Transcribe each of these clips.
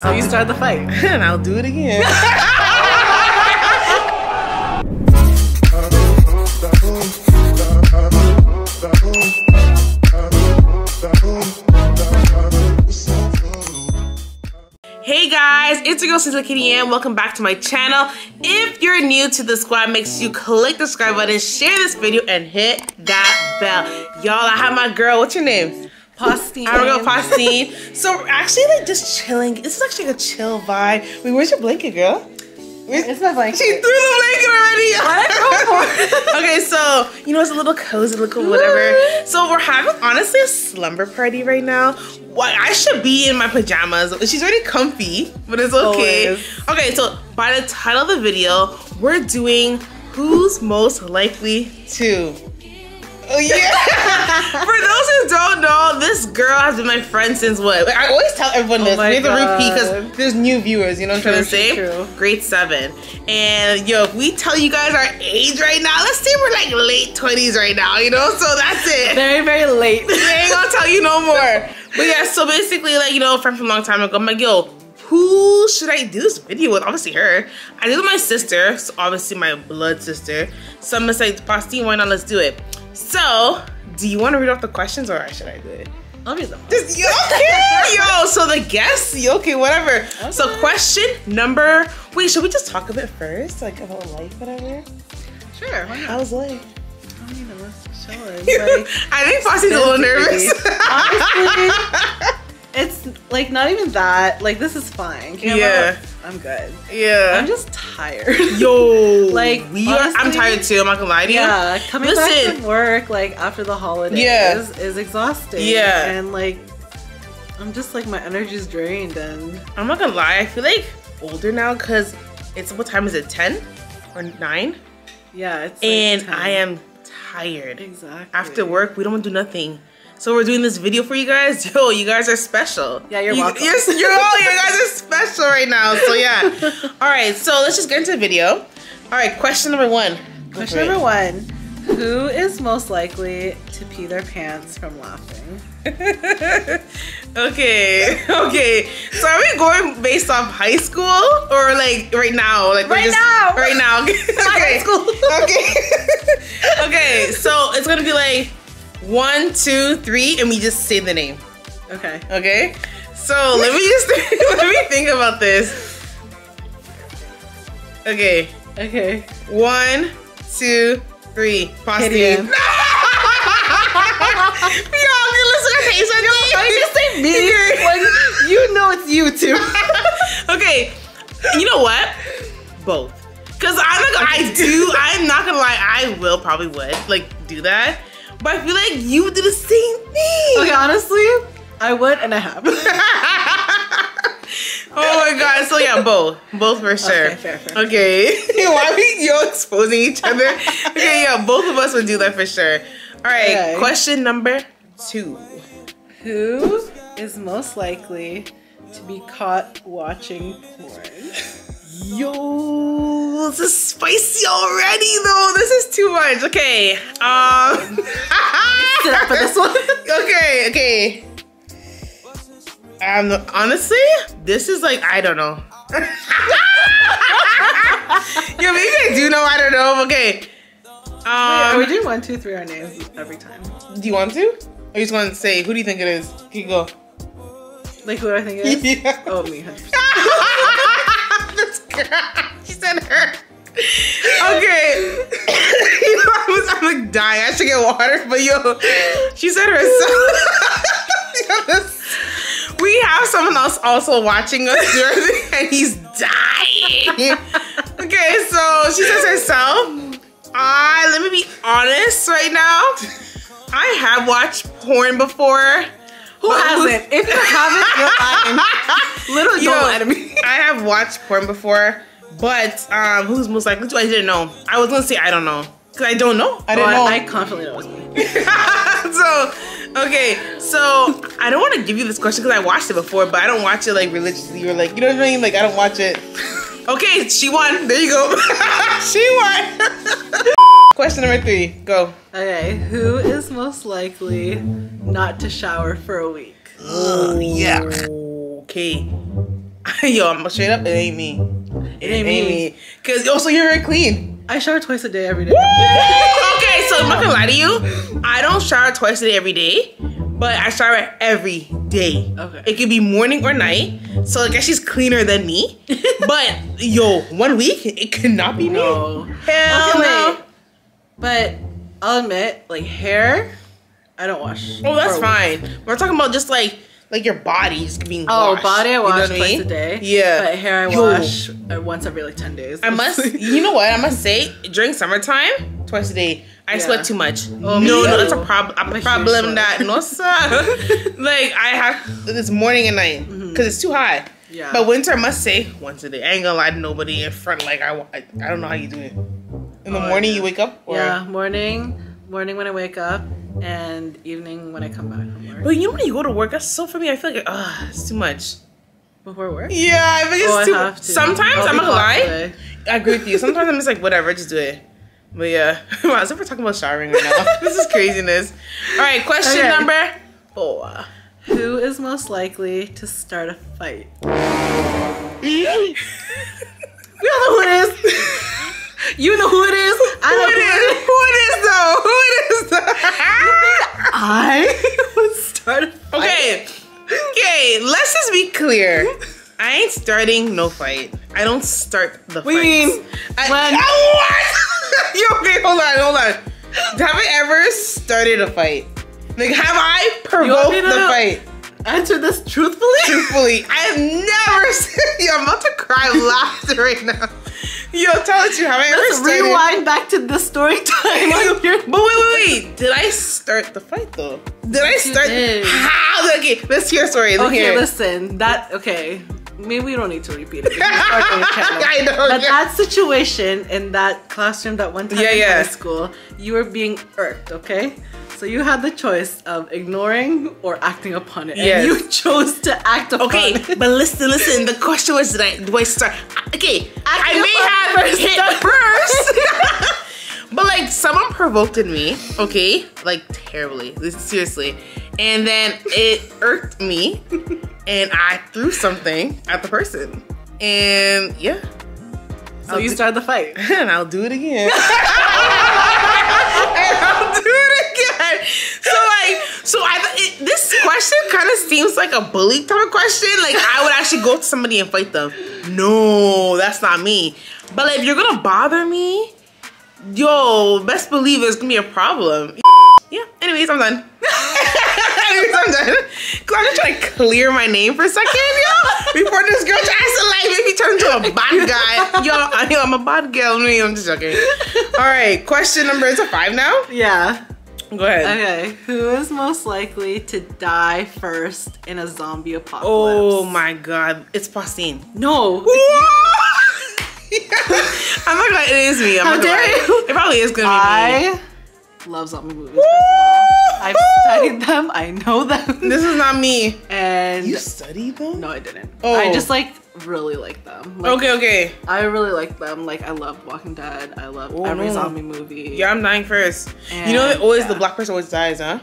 So you start the fight. and I'll do it again. Hey guys, it's your girl Sincerely Kay-Deann and welcome back to my channel. If you're new to the squad, make sure you click the subscribe button, share this video, and hit that bell. Y'all, I have my girl. What's your name? Pastine. Girl Pastine. So we're actually like just chilling. This is actually a chill vibe. Wait, where's your blanket, girl? It's my blanket. She threw the blanket already. okay, so you know it's a little cozy, little whatever. So we're having honestly a slumber party right now. Why I should be in my pajamas. She's already comfy, but it's okay. Always. Okay, so by the title of the video, we're doing who's most likely to. Oh yeah. For those who don't know, this girl has been my friend since what? Like, I always tell everyone Oh this. my We have to repeat because there's new viewers. You know what I'm trying to say? true. Grade seven. And yo, if we tell you guys our age right now, let's say we're like late 20s right now, you know? So that's it. Very, very late. We ain't gonna tell you no more. But yeah, so basically, like, you know, a friend from a long time ago, I'm like, yo, who should I do this video with? Obviously her. I did it with my sister, so obviously my blood sister. So I'm gonna say, Pastine, why not? Let's do it. So, do you want to read off the questions or should I do it? I'll the Just, you okay? Yo, so the guests, okay, whatever. So question number, wait, should we just talk a bit first? Like about life, whatever? Sure. How's life? I don't need to listen. Like, I think Fossie's a little nervous. Honestly, it's like not even that. Like this is fine. Camera, Yeah. I'm good. yeah. I'm just tired. Yo, Like, we are, I'm tired too. I'm not gonna lie to you. Yeah, coming back Listen. from work like after the holidays Yeah. is exhausting. Yeah. and like I'm just like my energy's drained and I'm not gonna lie. I feel like older now because it's what time is it? Ten or nine? yeah, it's like And 10. I am tired. exactly After work, we don't do nothing. So we're doing this video for you guys. Yo, you guys are special. Yeah, you're you, welcome. You're, you're all, you guys are special right now. So yeah. all right, so let's just get into the video. All right, question number one. Question number one: Who is most likely to pee their pants from laughing? okay, okay. So are we going based off high school or like right now? Like Right now. Right now. okay. high school. okay. okay. So it's gonna be like one, two, three, and we just say the name. Okay. Okay. So let me just let me think about this. Okay. Okay. One, two, three. Gideon. Y'all can listen to Hazel. I just say me when you know it's you too. okay, you know what? Both. Cause I'm gonna, I do, I'm not gonna lie, I will probably would like do that. But I feel like you would do the same thing. okay, honestly, I would and I have. Oh my god, so yeah, both. Both for sure. Okay, fair, fair. Okay. Why are we yo exposing each other? Okay, yeah, both of us would do that for sure. Alright, Okay. question number two. Who is most likely to be caught watching porn? Yo, this is spicy already though. This is too much. Okay. Um Sit up for this one. Okay, okay. Um honestly, this is like I don't know. Yo, maybe I do know, I don't know. Okay. Are Um we doing one, two, three our names every time? do you want to? Or you just want to say who do you think it is? Can you go? Like who do I think it is? Yeah. Oh, me. 100%. This. She said her. Okay. I I'm like dying. I should get water, but yo, she said herself. we have someone else also watching us during the- and he's dying. Okay, so she says herself. Ah, let me be honest right now. I have watched porn before. Who But hasn't? If you haven't, you're lying. Literally, Yo, don't lie to me. I have watched porn before, but um, who's most likely to? I didn't know. I was gonna say I don't know because I don't know. I didn't Oh, know. I, I confidently know so okay, so I don't want to give you this question because I watched it before, but I don't watch it like religiously or like you know what I mean. Like I don't watch it. Okay, she won. There you go. she won. Question number three. Go. Okay, who is most likely not to shower for a week? Ugh, yeah. Okay. Yo, I'm straight up. It ain't me. It ain't me. Cause also you're very clean. I shower twice a day every day. okay, so I'm not gonna lie to you. I don't shower twice a day every day, but I shower every day. Okay. It could be morning or night. So I guess she's cleaner than me. but yo, one week it cannot not be No. me. Hell Okay, no. But I'll admit, like hair, I don't wash. Oh, that's for a week. fine. We're talking about just like like your body just being Oh, washed. body I You know wash I twice mean? a day. Yeah. But hair I wash uh, once every like ten days. I must, you know what? I must say, during summertime, twice a day, I Yeah. sweat too much. Oh, no, no, too. that's a problem. A problem that no sir. like I have this morning and night because it's too hot. Mm-hmm. Yeah. But winter, I must say, once a day. I ain't gonna lie to nobody in front. Like I, I, I don't know how you do it. In the Oh, morning, yeah. you wake up. Or, yeah, morning, morning when I wake up, and evening when I come back from work. But you know when you go to work, that's so for me. I feel like ah, it's too much. Before work. Yeah, I think it's Oh, I too. have to. Sometimes I'll I'm be not gonna lie. today. I agree with you. Sometimes I'm just like, whatever, just do it. But yeah, wow, so we're talking about showering right now. this is craziness. All right, question Okay. number four. Who is most likely to start a fight? We all know who it is. You know who it is. I Who know it is? Who it is though? Who it is though? I would start okay, okay. Let's just be clear. I ain't starting no fight. I don't start the What do you fights. mean? I, When? I- what? you okay? Hold on, hold on. Have I ever started a fight? Like, have I provoked the know? fight? Answer this truthfully. Truthfully, I have never said. Yo, I'm about to cry laughter right now. Yo, tell us you have I ever Let's started? rewind back to the story time. But wait, wait, wait. Did I start the fight though? Did I start? did. How? Okay, let's hear a story. Let's Okay, hear listen. That okay. Maybe we don't need to repeat it. because we started on the channel. I know. But yeah. that situation in that classroom that one time Yeah, in yeah. high school, you were being irked, okay? So you had the choice of ignoring or acting upon it. Yes. And you chose to act upon Okay, it. Okay, but listen, listen. The question was, did I do I start? Okay, I may have first hit first, but like someone provoked me. Okay, like terribly, seriously, and then it irked me, and I threw something at the person, and yeah, So you started the fight. and I'll do it again. I'll do it again. So like, so I it, this question kind of seems like a bully type of question. Like I would actually go to somebody and fight them. No, that's not me. But like, if you're gonna bother me, yo, best believe it's gonna be a problem. Yeah. Anyways, I'm done. Anyways, I'm done. Cause I'm just trying to clear my name for a second, yo. Before this girl tries to like a bad guy. Yo, I know I'm a bad girl. Me, I'm just joking. All right, question number is it five now? Yeah. Go ahead. Okay. Who is most likely to die first in a zombie apocalypse? Oh my god, it's Pauline. No. I'm not gonna. It is me. I'm How not gonna dare lie. you. It probably is gonna be me. I love zombie movies. First of all. I've studied them. I know them. This is not me. And You studied them? no, I didn't. Oh. I just like really like them. Like, Okay, okay. I really like them. Like I love Walking Dead. I love Oh, every no. zombie movie. Yeah, I'm dying first. you know that always yeah. the black person always dies, huh?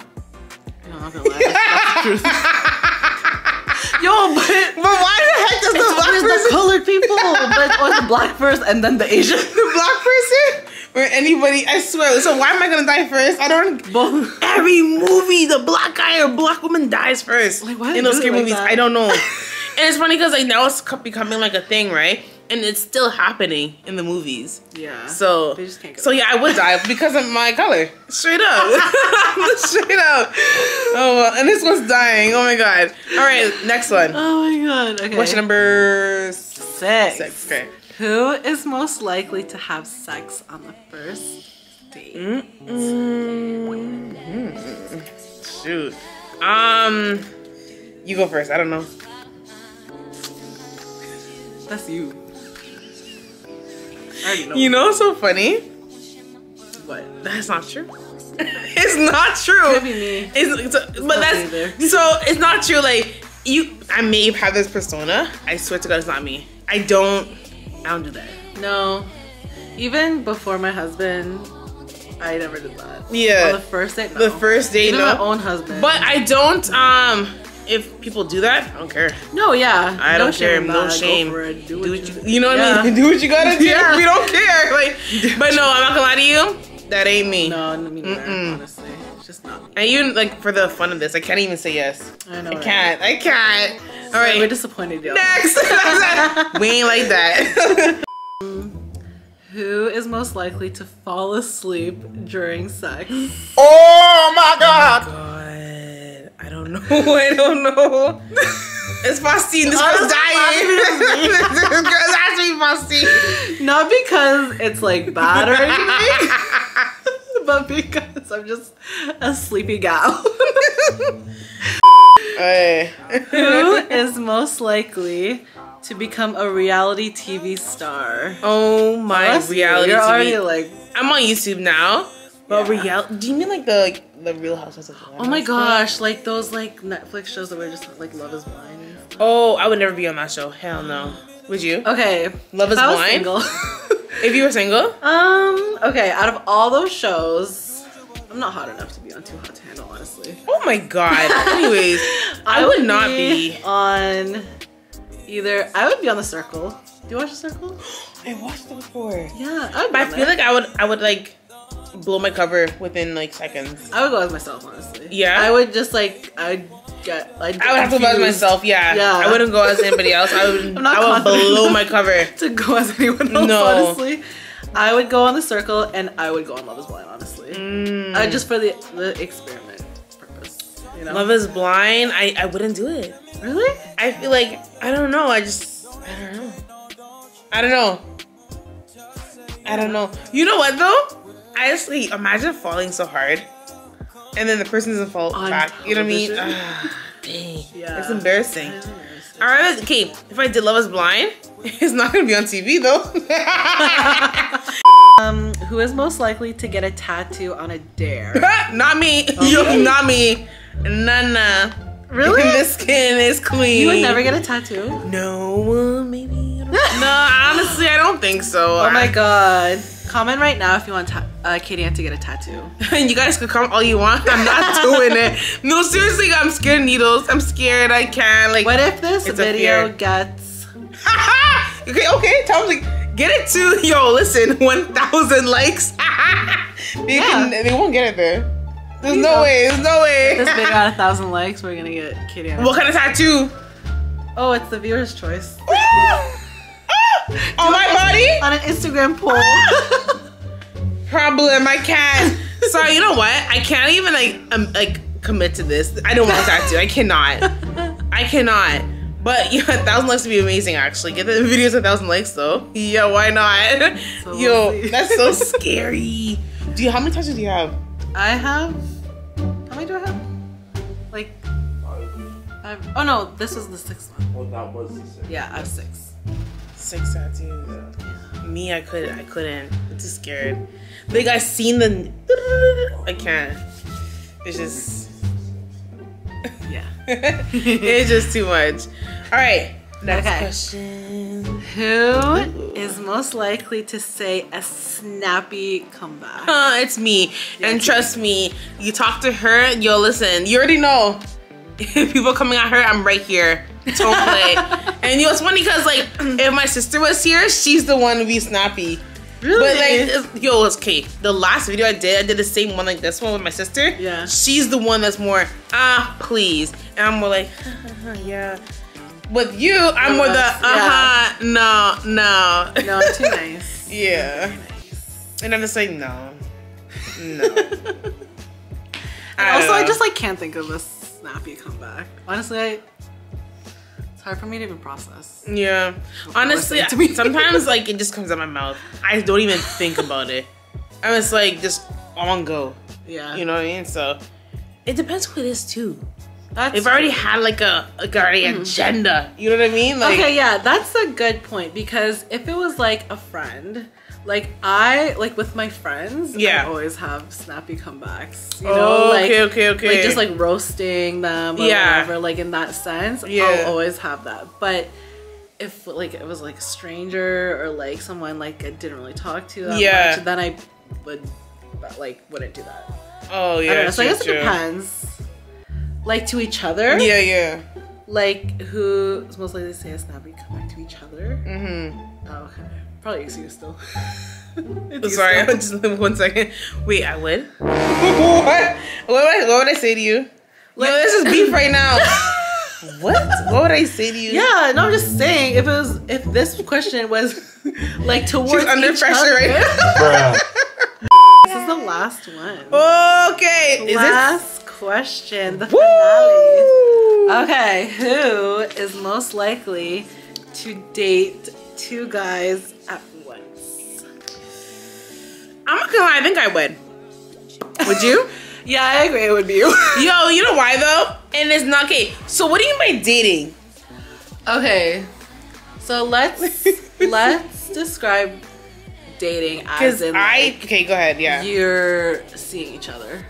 No, I'm not gonna lie. That's, that's the truth. Yo, but But why the heck does the it's black always the colored people. but it's always the black first and then the Asian. the black person, or anybody? I swear. So why am I gonna die first? I don't. Both. Every movie, the black guy or black woman dies first. Like, why in those scary like movies? that? I don't know. and it's funny because like now it's becoming like a thing, right? And it's still happening in the movies. Yeah. So, They just can't so yeah, I would die because of my color. Straight up, straight up. Oh, well, and this one's dying. Oh my god. All right, next one. Oh my god. Okay. Question number six. six. Okay. Who is most likely to have sex on the first date? Mm-hmm. Shoot. Um, you go first. I don't know. That's you. Know. You know, what's so funny. what? That's not true. it's not true. Could be me. It's, it's- but not that's so it's not true. Like you, I may have this persona. I swear to God, it's not me. I don't. I don't do that. No. Even before my husband, I never did that. Yeah. On the first date, no. The first date, Even no. my own husband. But I don't. Um, if people do that, I don't care. No, yeah. I no don't care. No that. Shame. it. Do, Do what you, you, you know what I mean? Do what you gotta do. Yeah. We don't care. Like, but no, I'm not gonna lie to you. That ain't me. No, mean, Mm-mm. honestly. It's just not me. And even like for the fun of this, I can't even say yes. I know. I right? can't. I can't. All We're disappointed, y'all. Next. we ain't like that. Who is most likely to fall asleep during sex? Oh my god! Oh god, I don't know. I don't know. It's Faustine. This girl's dying. this girl's actually Faustine. Not because it's like bad or anything, but because I'm just a sleepy gal. Hey. Who is most likely to become a reality TV star? Oh my Us? reality You're TV. already like, I'm on YouTube now. But Yeah. reality? Do you mean like the like, the Real Housewives of Atlanta oh my gosh, like those like Netflix shows that were just like Love Is Blind. Oh, I would never be on that show. Hell no. Would you? Okay, Love is if I was Blind? single. If you were single? um. Okay, out of all those shows, I'm not hot enough to be on Too Hot to Handle, honestly. Oh my god. Anyways, I would not be. on either. I would be on The Circle. Do you watch The Circle? I watched it before. Yeah, I would. Be I feel like I would I would like blow my cover within like seconds. I would go as myself, honestly. Yeah? I would just like I'd get. I'd I would have to go as myself, yeah. Yeah. I wouldn't go as anybody else. I would I would blow my cover. to go as anyone else. No. Honestly, I would go on The Circle and I would go on Love Is Blind. Honestly, Mm. uh, just for the the experiment purpose. You know. Love is blind. I, I wouldn't do it. really? I feel like I don't know. I just I don't know. I don't know. I don't know. You know what though? I honestly imagine falling so hard, and then the person doesn't fall On back. You know what I mean? Ah, dang. Yeah. It's embarrassing. All right, okay. If I did Love Is Blind, it's not gonna be on TV though. Um, who is most likely to get a tattoo on a dare? not me. Yo, not me. Nah. Really? this skin is clean. You would never get a tattoo? No, uh, maybe. No, honestly, I don't think so. Oh my god. Comment right now if you want ta- uh, Kay-Deann to get a tattoo. And you guys can come all you want. I'm not doing it. No, seriously, I'm scared of needles. I'm scared. I can't. Like, What if this video gets okay, okay. Tell me, get it to yo. Listen, 1,000 likes. they, Yeah. can, they won't get it there. There's no way. There's no way. this video got a thousand likes? We're gonna get Kay-Deann. what kind of tattoo? Oh, it's the viewer's choice. On my body? On an Instagram poll. Problem. I can't. Sorry. You know what? I can't even like um, like commit to this. I don't want a to. I cannot. I cannot. But yeah, a thousand likes would be amazing. Actually, get the videos a thousand likes though. Yeah, why not? So Yo, we'll that's so scary. Do you? How many tattoos do you have? I have. How many do I have? Like. Five. Oh no, this is the sixth one. Well, that was the same. Yeah, I have six. Six tattoos. Me, I could. I couldn't. I'm too scared. Like I seen the. I can't. It's just. Yeah. it's just too much. All right. Next Okay. question. Who is most likely to say a snappy comeback? Uh, it's me. And trust me, you talk to her, yo, listen, you already know. If people coming at her, I'm right here. Don't play. and you know, it's funny because, like, if my sister was here, she's the one to be snappy. Really? But, like, it's- yo, it's okay. The last video I did, I did the same one like this one with my sister. Yeah. She's the one that's more, ah, please. And I'm more like, yeah. With you, I'm more the, uh huh, no, no. no, too nice. Yeah. And I'm just like, no. No. And also, I just like can't think of a snappy comeback. Honestly, I, it's hard for me to even process. Yeah. Honestly, sometimes like it just comes out of my mouth. I don't even think about it. I'm just like just on go. Yeah, You know what I mean? So it depends who it is too. that's If I already had like a like already mm-hmm. agenda, you know what I mean? Like okay, yeah, that's a good point because if it was like a friend, like I like with my friends, Yeah. I always have snappy comebacks. You Oh, know, like okay, okay, okay. like just like roasting them or Yeah. whatever. Like in that sense, Yeah. I'll always have that. But if like it was like a stranger or like someone like I didn't really talk to that Yeah. much, then I would like wouldn't do that. Oh yeah. I don't know. So I true, guess it depends. like to each other. Yeah, yeah. Like who's most likely to say a snappy come back to each other? Mm-hmm. Oh, okay. Probably it's you still. It's you sorry, still. just one second. Wait, I would. what? What would, I, what would I say to you? Yo, this is beef right now. what? What would I say to you? Yeah, no, I'm just saying if it was if this question was like towards She's under each pressure other, right now. This is the last one. Okay. Is this? last question, the Woo! finale. Okay, who is most likely to date two guys at once? I'm not gonna lie. I think I would. Would you? Yeah, I agree. It would be you. Yo, you know why though? And it's not okay. So what do you mean by dating? okay, so let's let's describe dating as Because in I like, okay, go ahead. Yeah. you're seeing each other,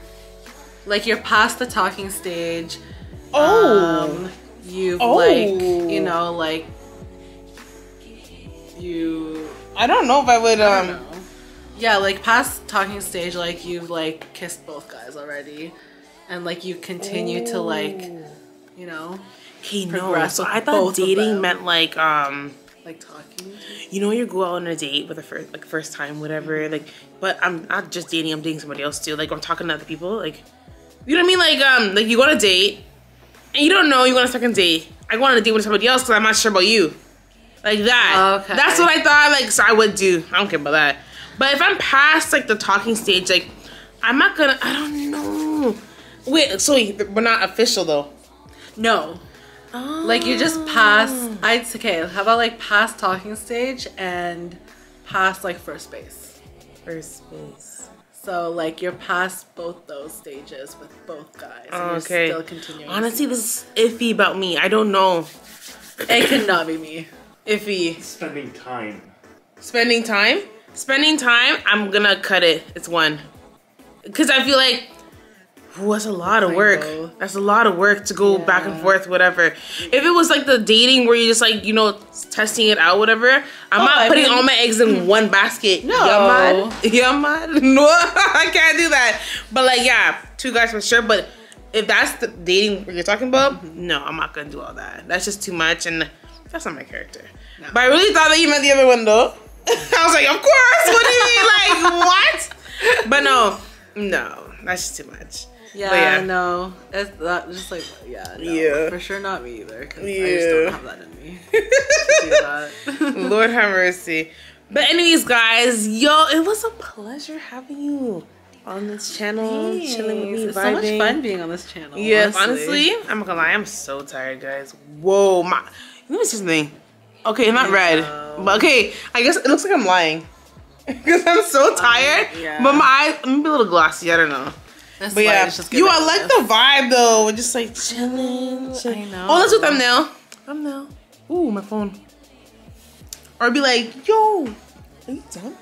like you're past the talking stage. oh. Um, you've Oh. like you know like you I don't know if I would. I Um. Yeah, like past talking stage, like you've like kissed both guys already, and like you continue to like, you know, Hey, no. So with I thought dating meant like um. like talking. you know you go out on a date with a first like first time whatever like but i'm not just dating i'm dating somebody else too like i'm talking to other people like you know what i mean like um like you go on a date and you don't know you go on a second date i go on a date with somebody else because i'm not sure about you like that Okay. that's what i thought like so i would do i don't care about that but if i'm past like the talking stage like i'm not gonna i don't know wait so we're not official though No, Oh. like you just pass. Oh. I'd okay. How about like past talking stage and past like first base? first base. So like you're past both those stages with both guys. And you're okay Still continuing. honestly this is iffy about me i don't know it could not be me. Iffy Spending time. Spending time? Spending time, I'm gonna cut it. It's one. Cause I feel like ooh, that's a lot of work. That's a lot of work to go back and forth, whatever. If it was like the dating where you're just like, you know, testing it out, whatever, I'm Oh, not I putting mean- all my eggs in one basket. No. Yeah, man. Yeah, man. No, I can't do that. But like, yeah, two guys for sure. But if that's the dating you're talking about, mm-hmm. no, I'm not gonna do all that. That's just too much, and that's not my character. No. But I really thought that you meant the other one though. I was like, of course. What do you mean? Like what? But no, no, that's just too much. Yeah, But yeah. no, it's not just like yeah, no, Yeah. for sure not me either. 'cause I just Yeah. don't have that in me. that. Lord have mercy. But anyways, guys, yo, it was a pleasure having you on this channel, chilling with me, it's so much fun being on this channel. Yes, honestly, I'm not gonna lie, I'm so tired, guys. Whoa, my. Let me see something. Okay, not red, but okay. I guess it looks like I'm lying because I'm so tired. yeah. But my eyes, I'm a little glossy. I don't know. This But yeah, you. I like the vibe though. We're just like chilling. chilling. know. Oh, let's do thumbnail. Thumbnail. Ooh, my phone. Or be like, yo, are you dumb?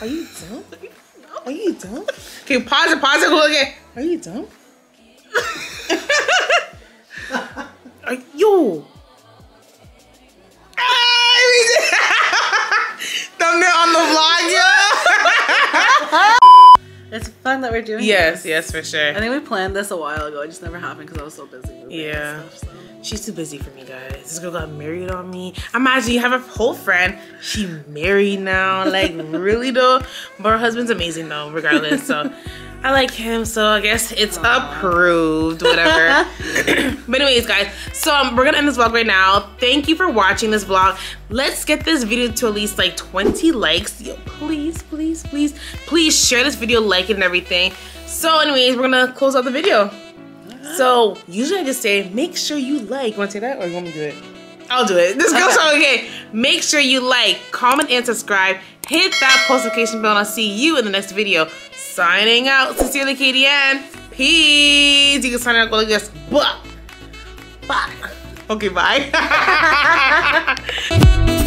Are you dumb? Are you dumb? Okay, pause it, pause it, go again. Are you dumb? Are, yo. Fun that we're doing. yes, this. yes, for sure. I think we planned this a while ago. It just never happened because I was so busy. Yeah. stuff, so. She's too busy for me, guys. This girl got married on me. Imagine you have a whole friend. She married now. Like, really though? But her husband's amazing though, regardless. So I like him. So I guess it's approved. Whatever. but anyways, guys. So um, we're gonna end this vlog right now. Thank you for watching this vlog. Let's get this video to at least like 20 likes. Yo, please, please, please, please share this video, like it and everything. So anyways, we're gonna close out the video. So usually I just say, make sure you like. You want to say that, or you want me to do it? I'll do it. This goes so okay. Make sure you like, comment, and subscribe. Hit that post notification bell, and I'll see you in the next video. Signing out, Sincerely Kay-Deann. Peace. You can sign out, go like this. Bye. Okay, bye.